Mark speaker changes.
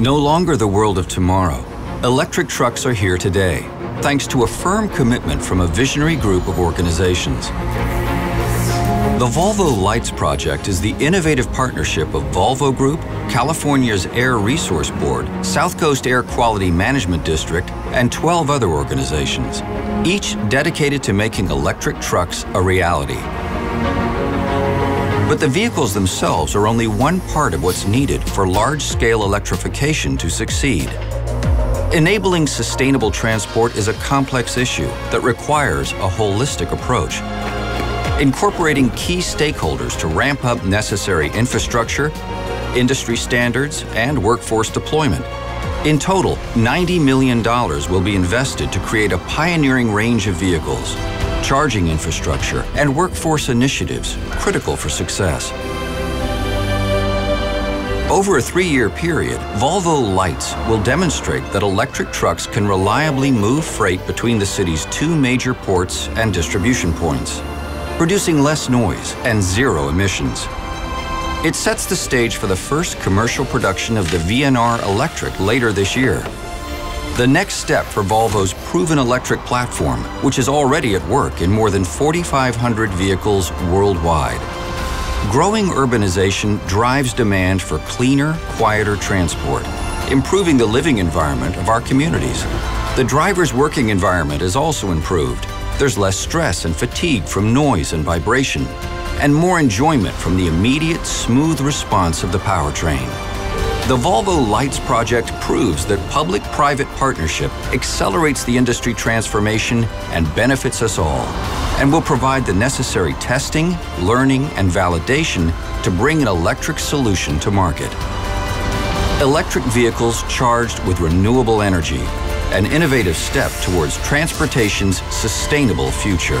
Speaker 1: No longer the world of tomorrow. Electric trucks are here today, thanks to a firm commitment from a visionary group of organizations. The Volvo Lights Project is the innovative partnership of Volvo Group, California's Air Resource Board, South Coast Air Quality Management District, and 12 other organizations, each dedicated to making electric trucks a reality. But the vehicles themselves are only one part of what's needed for large-scale electrification to succeed. Enabling sustainable transport is a complex issue that requires a holistic approach. Incorporating key stakeholders to ramp up necessary infrastructure, industry standards, and workforce deployment. In total, $90 million will be invested to create a pioneering range of vehicles, charging infrastructure, and workforce initiatives critical for success. Over a three-year period, Volvo Lights will demonstrate that electric trucks can reliably move freight between the city's two major ports and distribution points, producing less noise and zero emissions. It sets the stage for the first commercial production of the VNR Electric later this year. The next step for Volvo's proven electric platform, which is already at work in more than 4,500 vehicles worldwide. Growing urbanization drives demand for cleaner, quieter transport, improving the living environment of our communities. The driver's working environment is also improved. There's less stress and fatigue from noise and vibration, and more enjoyment from the immediate, smooth response of the powertrain. The Volvo Lights project proves that public-private partnership accelerates the industry transformation and benefits us all, and will provide the necessary testing, learning, and validation to bring an electric solution to market. Electric vehicles charged with renewable energy, an innovative step towards transportation's sustainable future.